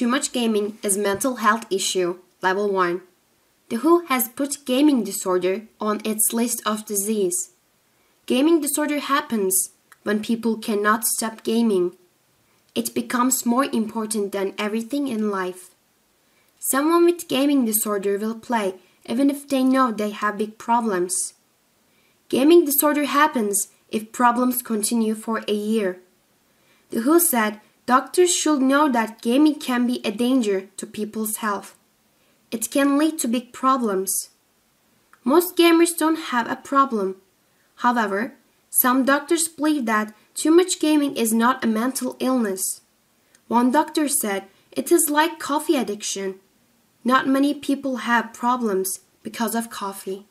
too much gaming is mental health issue, level 1. The WHO has put gaming disorder on its list of disease. Gaming disorder happens when people cannot stop gaming. It becomes more important than everything in life. Someone with gaming disorder will play even if they know they have big problems. Gaming disorder happens if problems continue for a year. The WHO said doctors should know that gaming can be a danger to people's health. It can lead to big problems. Most gamers don't have a problem. However, some doctors believe that too much gaming is not a mental illness. One doctor said it is like coffee addiction. Not many people have problems because of coffee.